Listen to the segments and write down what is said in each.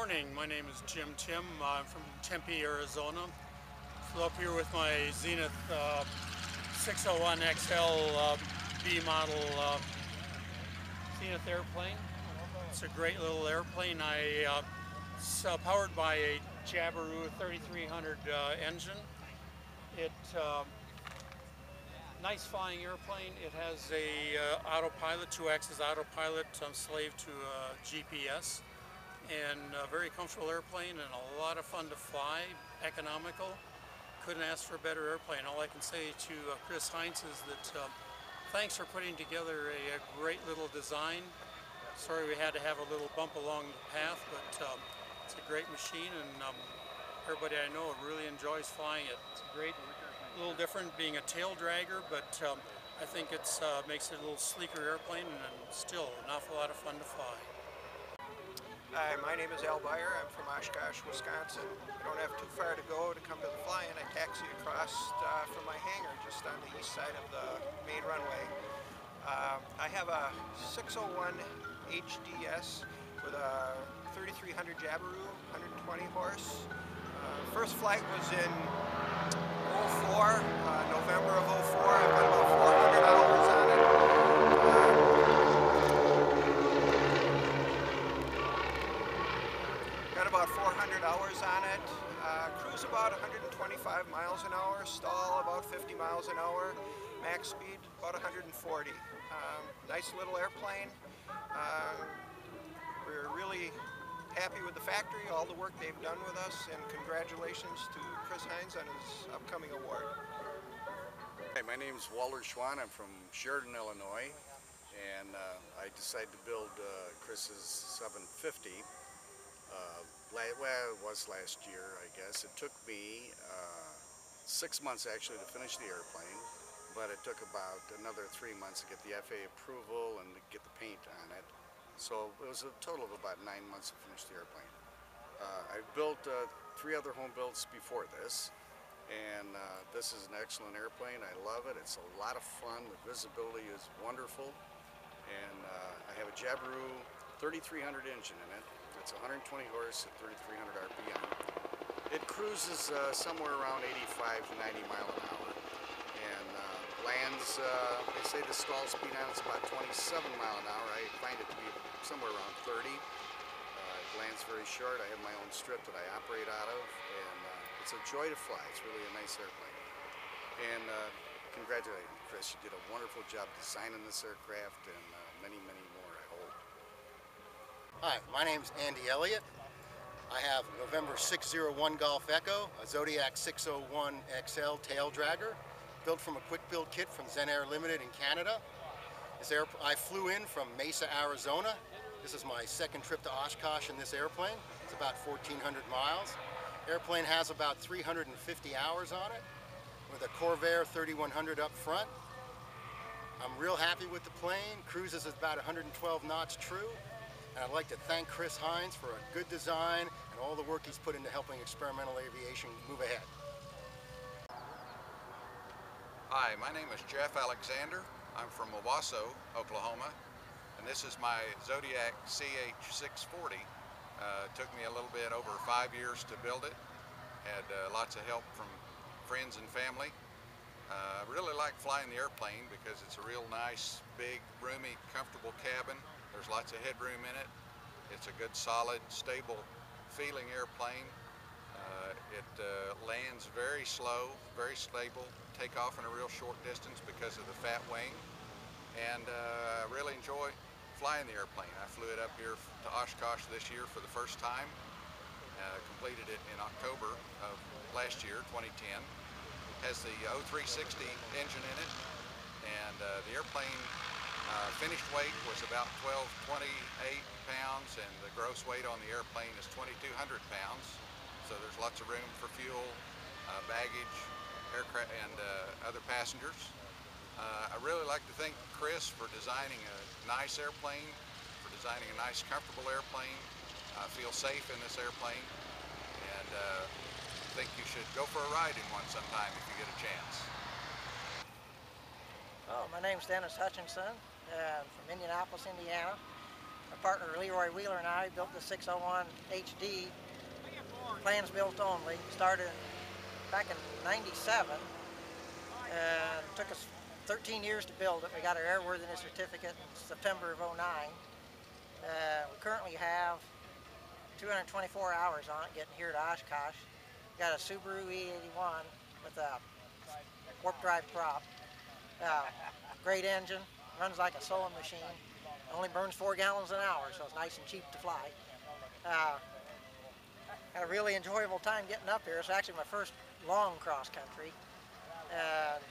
morning. My name is Jim Tim. I'm from Tempe, Arizona. Flew up here with my Zenith uh, 601 XL uh, B model uh, Zenith airplane. It's a great little airplane. I, it's uh, powered by a Jabiru 3300 uh, engine. It um, nice flying airplane. It has a uh, autopilot, two-axis autopilot, um, slave to GPS, and a very comfortable airplane and a lot of fun to fly, economical. Couldn't ask for a better airplane. All I can say to uh, Chris Heintz is that uh, thanks for putting together a, a, great little design. Sorry we had to have a little bump along the path, but um, it's a great machine and um, everybody I know really enjoys flying it. It's a great a little different being a tail dragger, but um, I think it uh, makes it a little sleeker airplane and still an awful lot of fun to fly. Hi, my name is Al Beyer. I'm from Oshkosh, Wisconsin. I don't have too far to go to come to the fly-in. I taxi across uh, from my hangar just on the east side of the main runway. Uh, I have a 601 HDS with a 3300 Jabiru, 120 horse. Uh, first flight was in 04, uh, November of 04. I've got about 400 hours on it. Uh, got about 400 hours on it. Uh, cruise about 125 miles an hour, stall about 50 miles an hour, max speed about 140. Um, nice little airplane. Uh, we're really happy with the factory, all the work they've done with us, and congratulations to Chris Heintz on his upcoming award. Hi, my name is Walter Schwan. I'm from Sheridan, Illinois, and uh, I decided to build uh, Chris's 750. Uh, well, it was last year, I guess. It took me uh, six months actually to finish the airplane, but it took about another three months to get the FAA approval and to get the paint on it. So it was a total of about nine months to finish the airplane. Uh, I've built uh, three other home builds before this, and uh, this is an excellent airplane. I love it. It's a lot of fun. The visibility is wonderful, and uh, I have a Jabiru 3300 engine in it. It's 120 horse at 3300 RPM. It cruises uh, somewhere around 85 to 90 mile an hour, and uh, lands. they say the stall speed on it's about 27 mile an hour. I find it to be somewhere around 30. Uh, it lands very short. I have my own strip that I operate out of, and uh, it's a joy to fly. It's really a nice airplane. And uh, congratulations, Chris. You did a wonderful job designing this aircraft, and uh, many, many. Hi, my name is Andy Elliott. I have November 601 Golf Echo, a Zodiac 601 XL tail dragger, built from a quick build kit from Zenair Limited in Canada. This air, I flew in from Mesa, Arizona. This is my second trip to Oshkosh in this airplane. It's about 1,400 miles. Airplane has about 350 hours on it with a Corvair 3100 up front. I'm real happy with the plane. Cruises at about 112 knots true. And I'd like to thank Chris Heintz for a good design and all the work he's put into helping experimental aviation move ahead. Hi, my name is Jeff Alexander. I'm from Owasso, Oklahoma, and this is my Zodiac CH640. Uh, took me a little bit over five years to build it. Had uh, lots of help from friends and family. Uh, I really like flying the airplane because it's a real nice, big, roomy, comfortable cabin. There's lots of headroom in it. It's a good, solid, stable feeling airplane. Uh, it uh, lands very slow, very stable, take off in a real short distance because of the fat wing. And uh, I really enjoy flying the airplane. I flew it up here to Oshkosh this year for the first time. Uh, completed it in October of last year, 2010. Has the 0360 engine in it. And uh, the airplane uh, finished weight was about 1228 pounds and the gross weight on the airplane is 2200 pounds. So there's lots of room for fuel, uh, baggage, aircraft, and uh, other passengers. Uh, I really like to thank Chris for designing a nice airplane, for designing a nice, comfortable airplane. I feel safe in this airplane, and uh, think you should go for a ride in one sometime if you get a chance. Oh, my name's Dennis Hutchinson. Uh, from Indianapolis, Indiana. my partner Leroy Wheeler and I built the 601 HD. Plans built only. Started back in 97 and took us 13 years to build it. We got our airworthiness certificate in September of 09. Uh, we currently have 224 hours on it getting here to Oshkosh. Got a Subaru E81 with a warp drive prop. Uh, great engine, runs like a sewing machine. Only burns four gallons an hour, so it's nice and cheap to fly. Uh, had a really enjoyable time getting up here. It's actually my first long cross country. And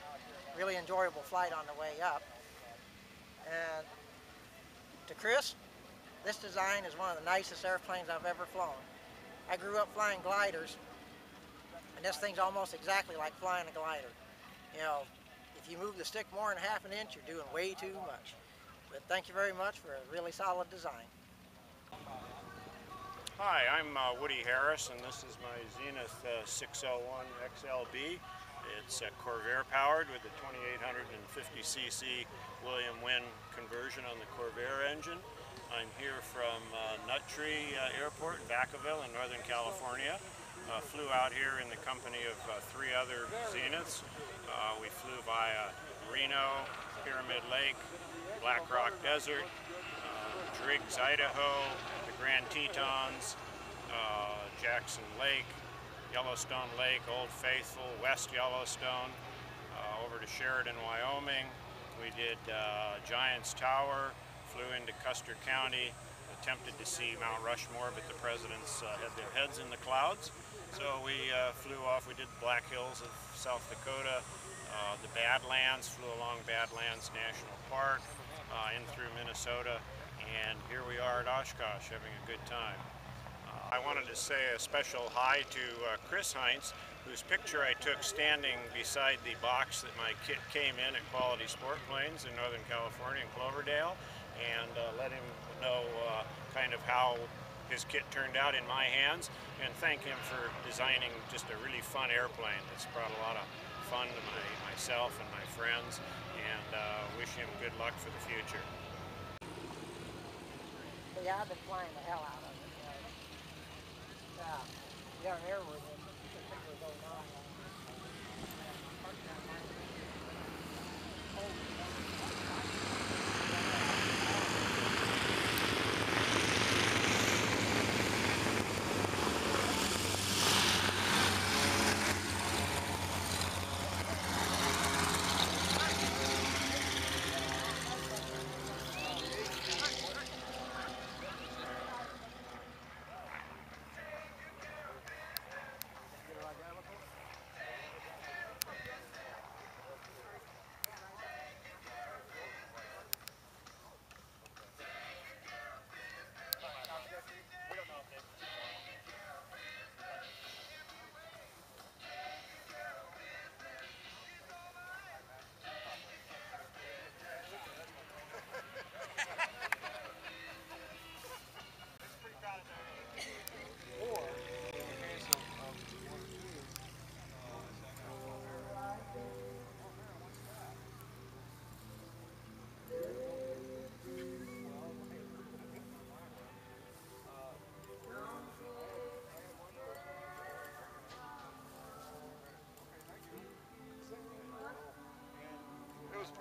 really enjoyable flight on the way up. And to Chris, this design is one of the nicest airplanes I've ever flown. I grew up flying gliders, and this thing's almost exactly like flying a glider. You know, you move the stick more than half an inch, you're doing way too much. But thank you very much for a really solid design. Hi, I'm uh, Woody Harris, and this is my Zenith uh, 601 XLB. It's uh, Corvair powered with the 2850cc William Wynne conversion on the Corvair engine. I'm here from uh, Nut Tree uh, Airport in Vacaville in Northern California. Uh, flew out here in the company of uh, three other Zeniths. Uh, we flew via Reno, Pyramid Lake, Black Rock Desert, uh, Driggs, Idaho, the Grand Tetons, uh, Jackson Lake, Yellowstone Lake, Old Faithful, West Yellowstone, uh, over to Sheridan, Wyoming. We did Giants Tower, flew into Custer County, attempted to see Mount Rushmore, but the presidents uh, had their heads in the clouds. So we uh, flew off, we did the Black Hills of South Dakota, uh, the Badlands, flew along Badlands National Park, uh, in through Minnesota, and here we are at Oshkosh having a good time. I wanted to say a special hi to uh, Chris Heintz, whose picture I took standing beside the box that my kit came in at Quality Sport Planes in Northern California in Cloverdale, and uh, let him know uh, kind of how his kit turned out in my hands, and thank him for designing just a really fun airplane that's brought a lot of fun to my, myself and my friends, and uh, wish him good luck for the future. Yeah, I've been flying the hell out of it. Yeah, an airworthiness.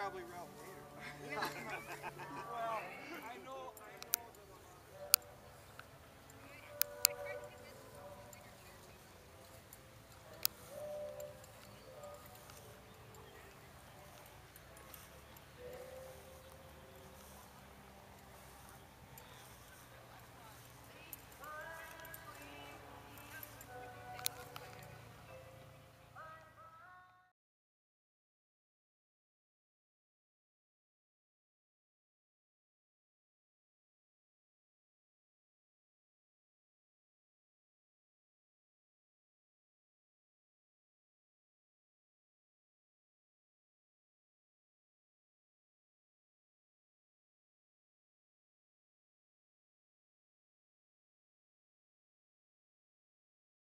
Probably Ralph Nader. well, I know